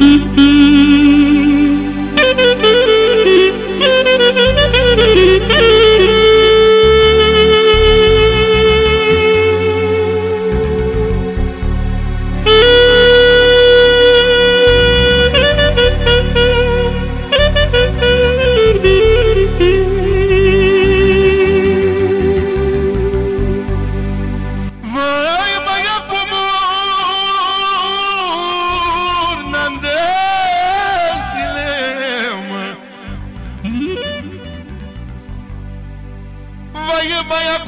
Mm-hmm.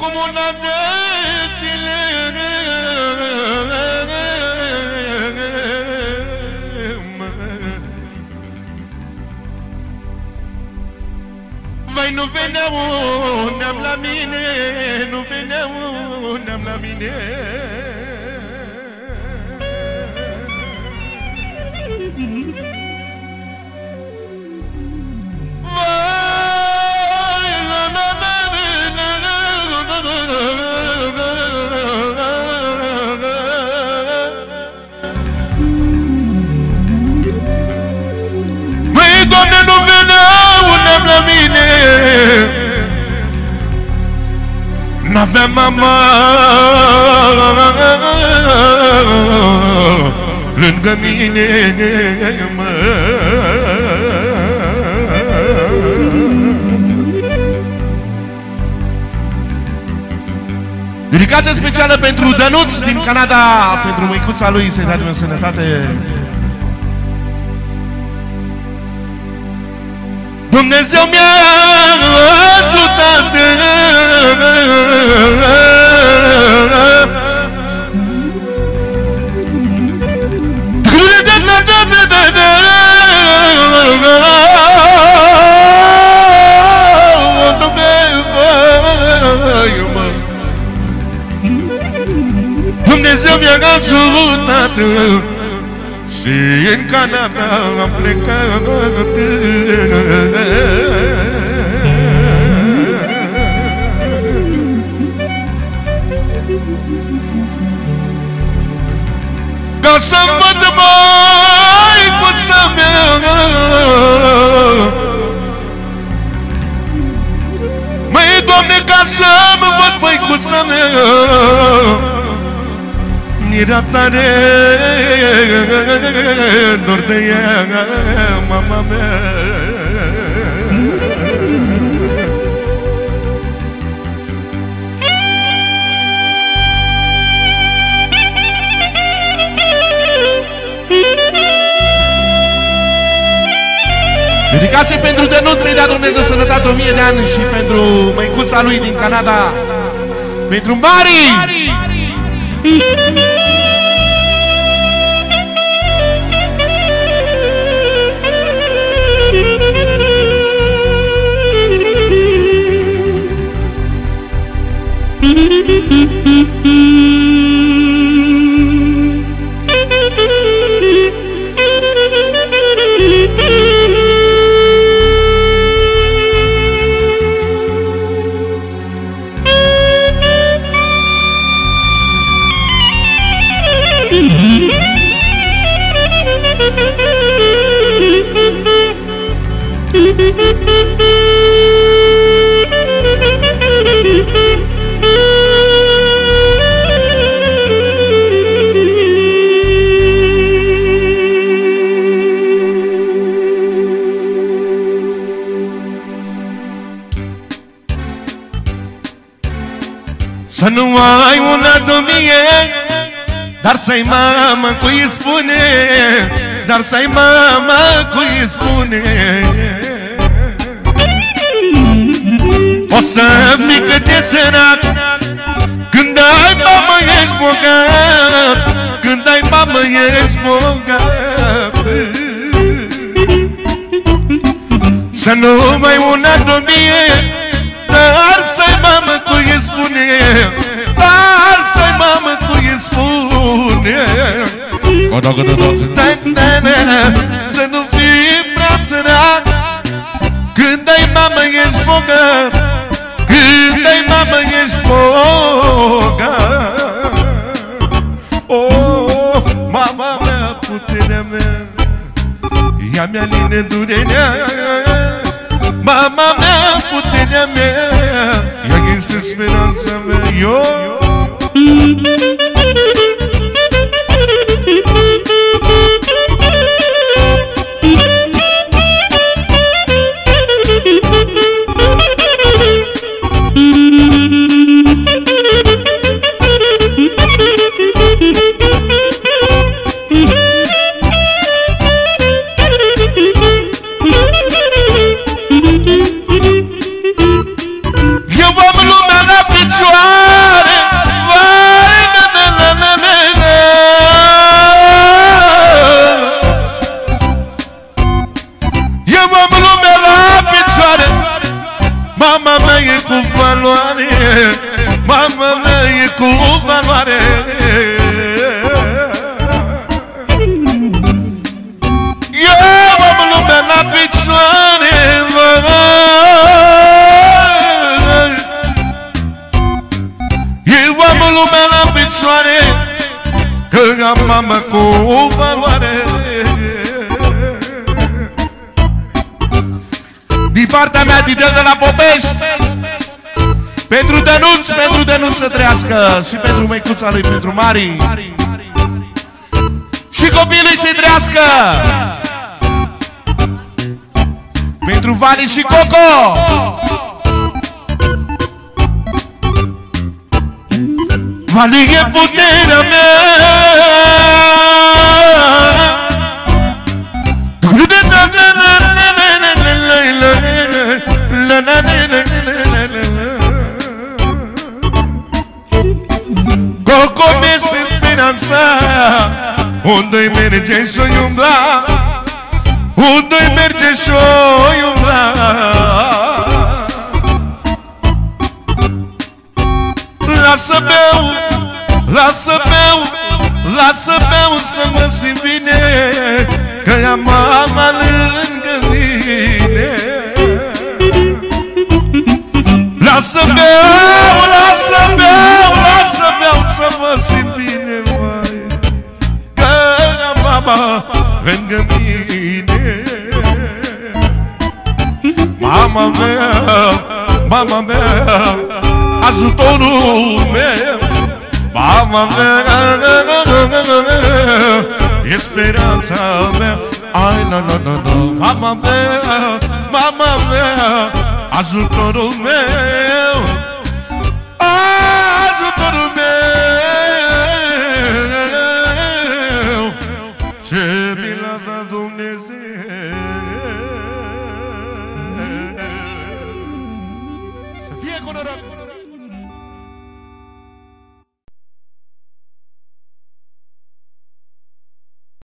Comunitățile Vai, nu veneau neam la mine Nu veneau neam la mine N-aveam mama. Lângă mine, mă. Dedicație specială pentru Dănuț din Canada Pentru măicuța lui să-i dea Dumnezeu sănătate Dumnezeu mi-a ajutat. Dumnezeu mi-a ajutat și în Canada am plecat Ca să văd mai puță mea Măi, Doamne, ca să mă văd măicuța mea Mi-era tare dor de ea, mama mea Dedicație pentru Dănuț să-i dea Dumnezeu sănătate o mie de ani și pentru măicuța lui din Canada Pentru Mari! Să nu ai una domnie Dar să-i mamă cui spune Dar să-i mamă cui spune. O să fii cât e sărac Când ai mamă ești bogat Când ai mamă ești bogat. Să nu mai una domnie Dar Să nu fii prea sărac Când ai mamă ești bogat Când ai mamă ești bogat Of, mama mea, puterea mea Ea mi-a line durerea Mama mea, puterea mea Ea este speranța mea Eu Eu mea e cu valoare. Eu am lumea la picioare Eu am lumea la picioare Că am mama cu valoare. Din partea mea, Didel de la Popești Pentru Dănuț, pentru Dănuț să trăiască Și pentru măicuța lui, pentru Mari. Și copilul să trăiască. Pentru Vali și Coco. Vali e puterea mea Unde-i merge și-o umbla? Unde-i merge și-o umbla? Lasă beu, lasă beu Lasă beu să mă simt bine Că am mama lângă mine. Lasă beau, Mama mea, mama mea, ajutorul meu. Mama mea, e speranța mea. Ai, la, la, la, la, mama mea, mama mea ajutorul meu. Ajutorul meu. Ce mi l-a dat Dumnezeu Să fie cu noroc